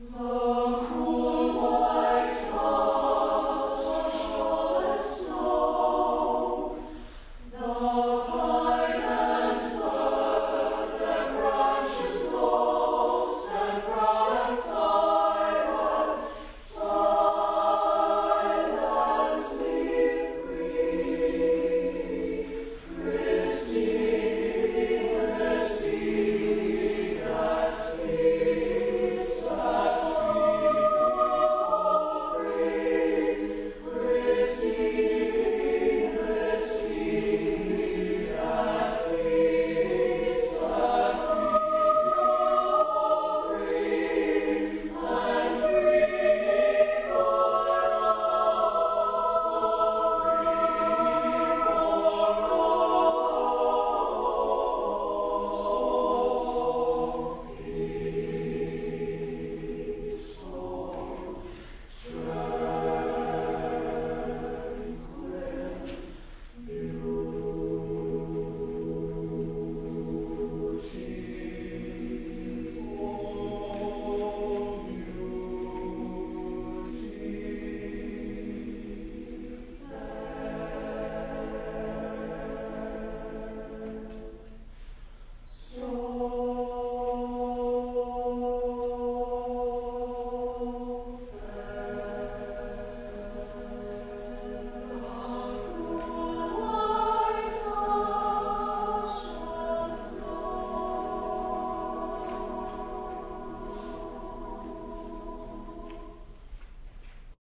Lord.